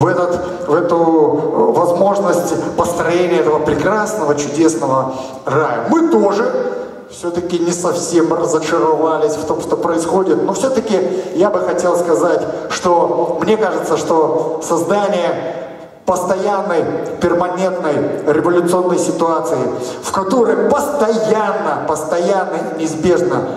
в, этот, в эту э, возможность построения этого прекрасного, чудесного рая. Мы тоже все-таки не совсем разочаровались в том, что происходит. Но все-таки я бы хотел сказать, что мне кажется, что создание постоянной, перманентной революционной ситуации, в которой постоянно, постоянно, неизбежно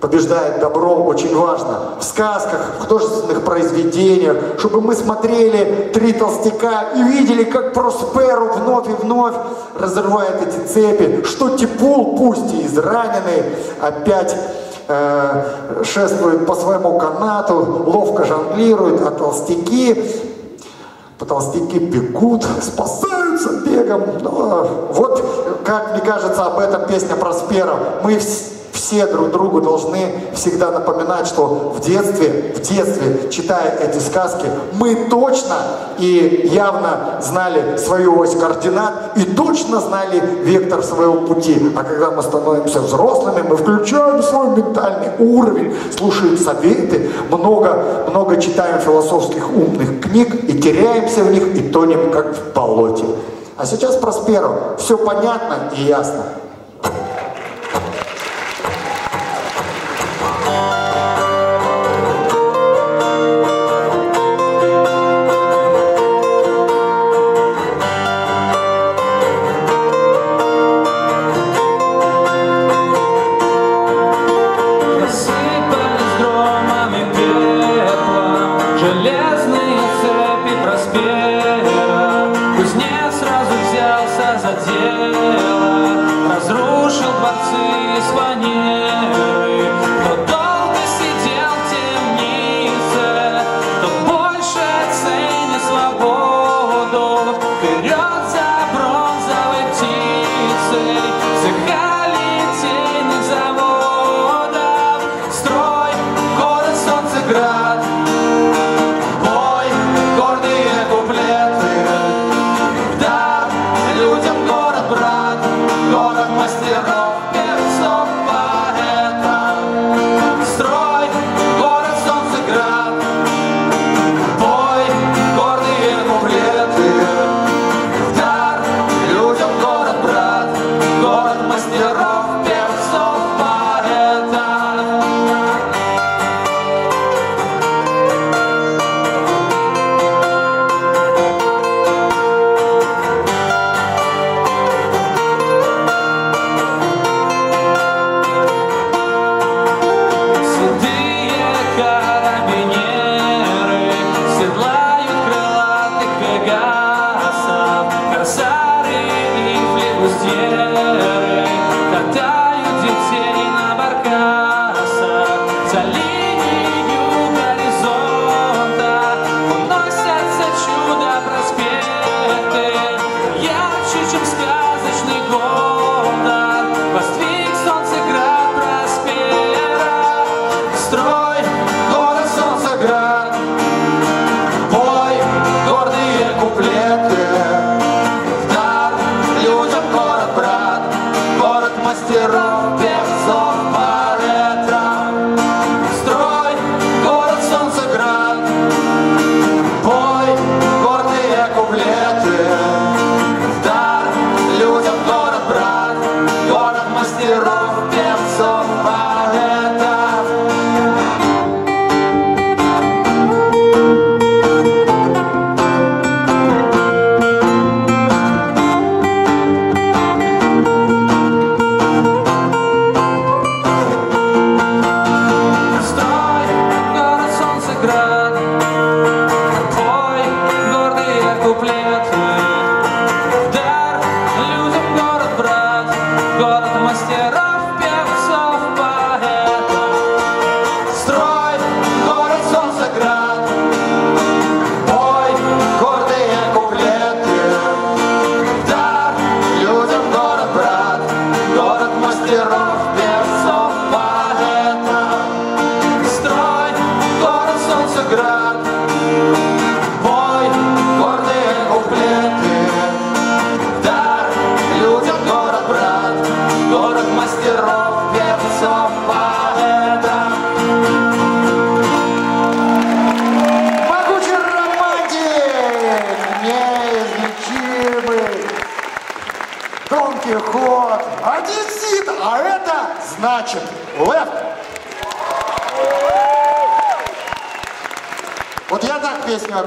побеждает добро, очень важно. В сказках, в художественных произведениях, чтобы мы смотрели «Три толстяка» и видели, как Просперу вновь и вновь разрывает эти цепи, что Типул, пусть и израненный, опять э, шествует по своему канату, ловко жонглирует, а толстяки толстяки бегут, спасаются бегом. Вот, как мне кажется, об этом песня Проспера. Мы все друг другу должны всегда напоминать, что в детстве, в детстве, читая эти сказки, мы точно и явно знали свою ось координат и точно знали вектор своего пути. А когда мы становимся взрослыми, мы включаем свой ментальный уровень, слушаем советы, много, много читаем философских умных книг и теряемся в них и тонем как в болоте. А сейчас про Сперу. Все понятно и ясно. Куплеты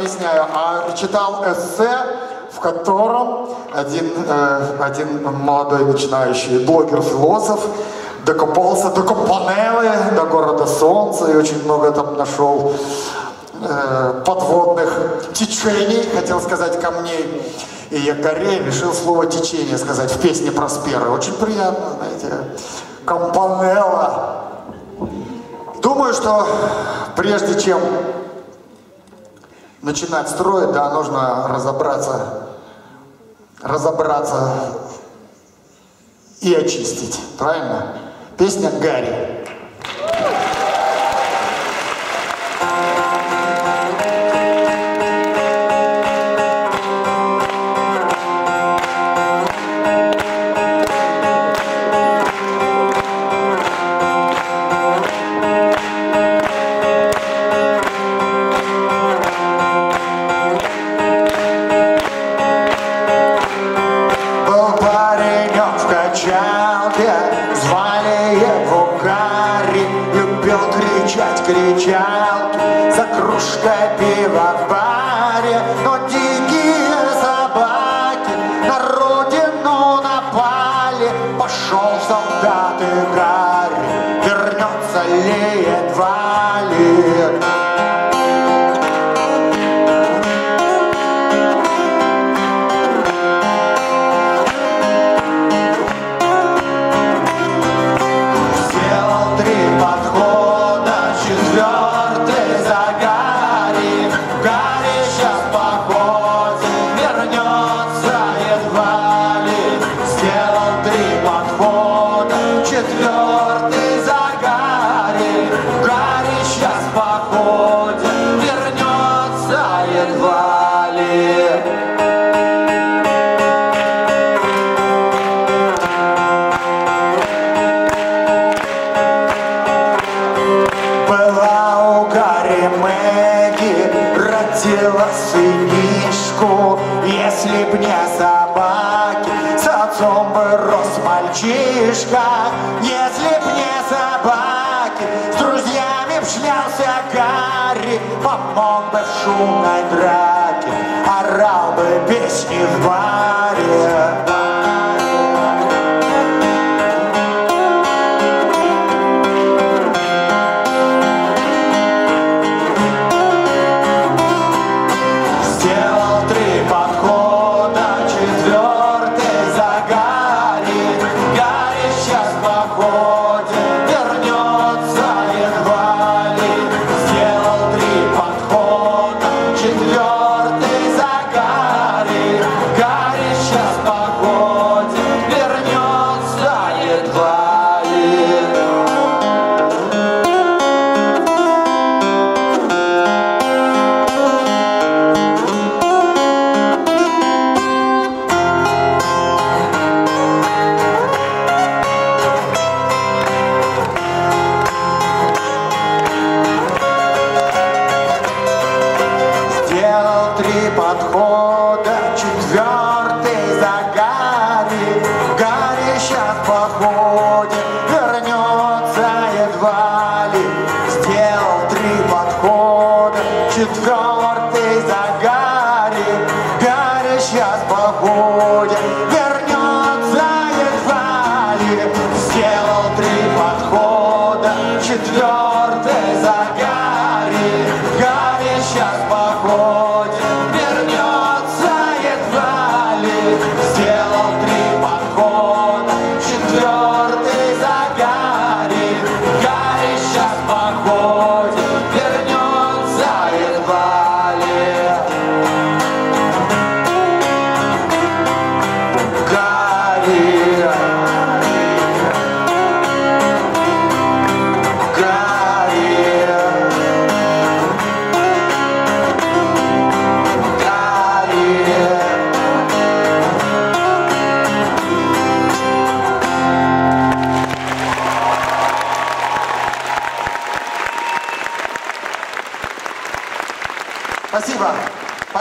объясняю, а читал эссе, в котором один, э, один молодой начинающий блогер-философ докопался до Компанеллы, до города Солнца и очень много там нашел э, подводных течений, хотел сказать камней. И я горе решил слово течение сказать в песне Проспера. Очень приятно, знаете. Компанелла. Думаю, что прежде чем начинать строить, да, нужно разобраться, разобраться и очистить. Правильно? Песня Гарри. Собаки, с отцом бы рос мальчишка. Если б не собаки, с друзьями б шлялся Гарри, Помог бы в шумной драке, орал бы песни в баре.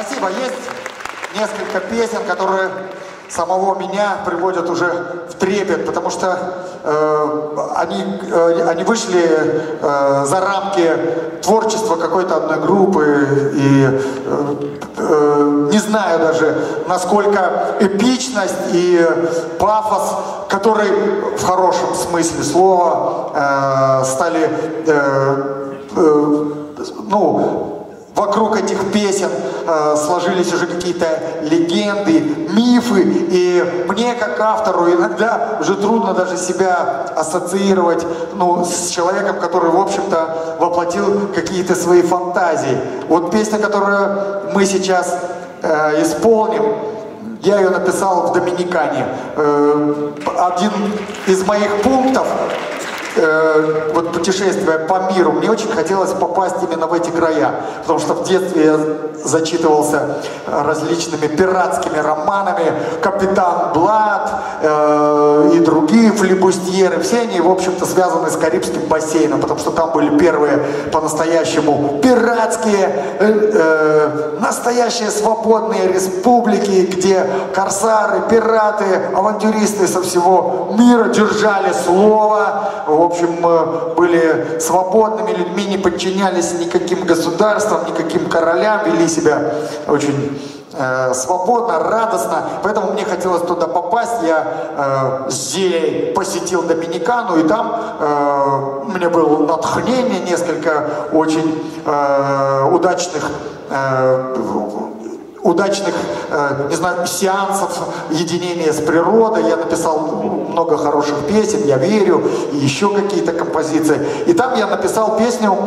Спасибо. Есть несколько песен, которые самого меня приводят уже в трепет, потому что э, они, э, они вышли э, за рамки творчества какой-то одной группы, и э, э, не знаю даже, насколько эпичность и пафос, который в хорошем смысле слова э, стали э, э, ну, Вокруг этих песен э, сложились уже какие-то легенды, мифы, и мне как автору иногда уже трудно даже себя ассоциировать ну, с человеком, который, в общем-то, воплотил какие-то свои фантазии. Вот песня, которую мы сейчас э, исполним, я ее написал в Доминикане. Э, один из моих пунктов э, вот путешествия по миру, мне очень хотелось попасть именно в эти края, потому что в детстве я зачитывался различными пиратскими романами, «Капитан Блад» э, и другие флибустьеры, все они, в общем-то, связаны с Карибским бассейном, потому что там были первые по-настоящему пиратские, э, э, настоящие свободные республики, где корсары, пираты, авантюристы со всего мира держали слово, общем, были свободными людьми, не подчинялись никаким государствам, никаким королям, вели себя очень э, свободно, радостно. Поэтому мне хотелось туда попасть. Я э, Зелей посетил Доминикану, и там э, у меня было натхнение, несколько очень э, удачных э, удачных, э, не знаю, сеансов единения с природой. Я написал много хороших песен, я верю, и еще какие-то композиции. И там я написал песню,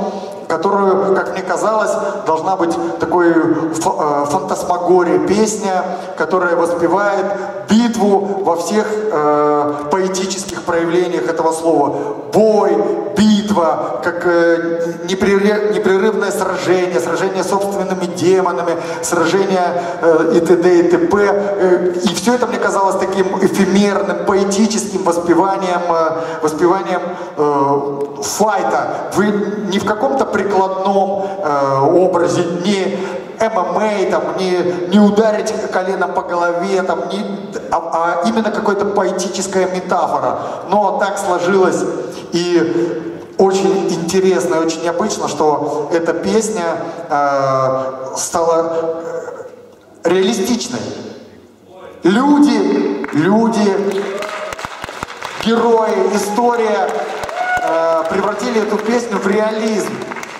которую, как мне казалось, должна быть такой э, фантасмагория, песня, которая воспевает битву во всех э, поэтических проявлениях этого слова. Бой, битва, как э, непрерывное сражение, сражение с собственными демонами, сражение э, и т.д. и т.п. Э, и все это мне казалось таким эфемерным, поэтическим воспеванием, э, воспеванием э, файта. Вы не в каком-то прикладном э, образе, не ММА, там, не, не ударить коленом по голове, там, не, а, а именно какая-то поэтическая метафора. Но так сложилось. И очень интересно и очень необычно, что эта песня э, стала э, реалистичной. Люди, люди, герои, история э, превратили эту песню в реализм.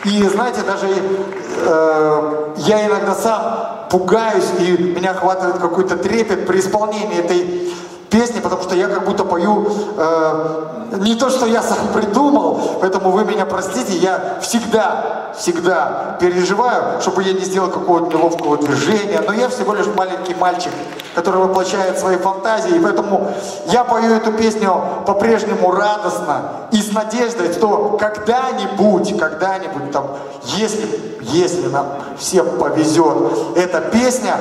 И знаете, даже э, я иногда сам пугаюсь, и меня охватывает какой-то трепет при исполнении этой песни, потому что я как будто пою э, не то, что я сам придумал, поэтому вы меня простите, я всегда, всегда переживаю, чтобы я не сделал какого-то неловкого движения, но я всего лишь маленький мальчик, который воплощает свои фантазии, и поэтому я пою эту песню по-прежнему радостно и с надеждой, что когда-нибудь, когда-нибудь там, если, если нам всем повезет, эта песня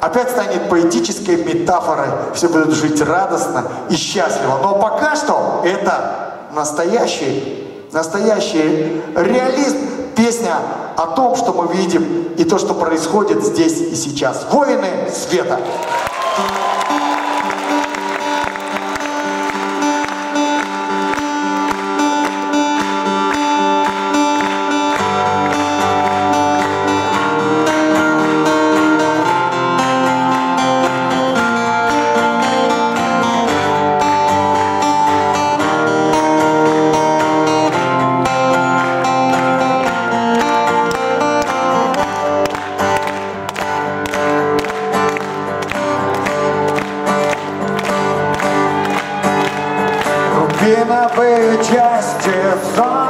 опять станет поэтической метафорой. Все будут жить радостно и счастливо. Но пока что это настоящий, настоящий реализм. Песня о том, что мы видим и то, что происходит здесь и сейчас. Воины света. Thank you. Лето бьются до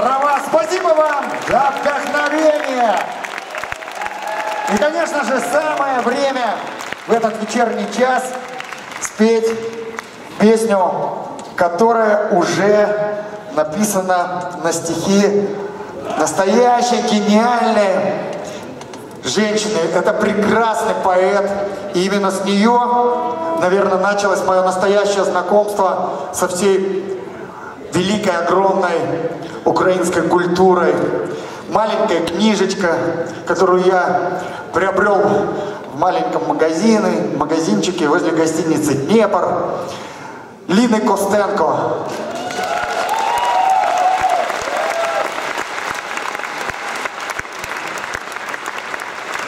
вас. Спасибо вам за вдохновение. И, конечно же, самое время в этот вечерний час спеть песню, которая уже написана на стихи настоящей гениальной женщины. Это прекрасный поэт. И именно с нее, наверное, началось мое настоящее знакомство со всей великой, огромной украинской культурой. Маленькая книжечка, которую я приобрел в маленьком магазине, магазинчике возле гостиницы «Днепр». Лины Костенко.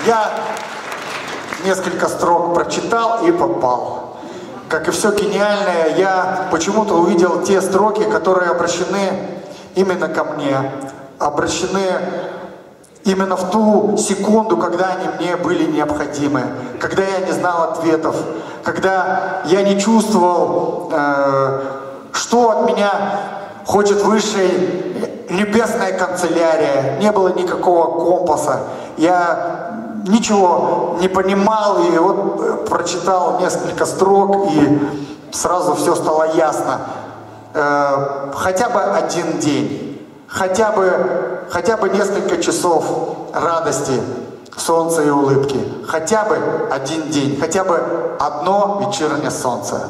Я несколько строк прочитал и попал. Как и все гениальное, я почему-то увидел те строки, которые обращены именно ко мне, обращены именно в ту секунду, когда они мне были необходимы, когда я не знал ответов, когда я не чувствовал, э, что от меня хочет высшая небесная канцелярия. Не было никакого компаса. Я ничего не понимал и вот э, прочитал несколько строк и сразу все стало ясно. Э, хотя бы один день, хотя бы, хотя бы несколько часов радости, солнца и улыбки, хотя бы один день, хотя бы одно вечернее солнце.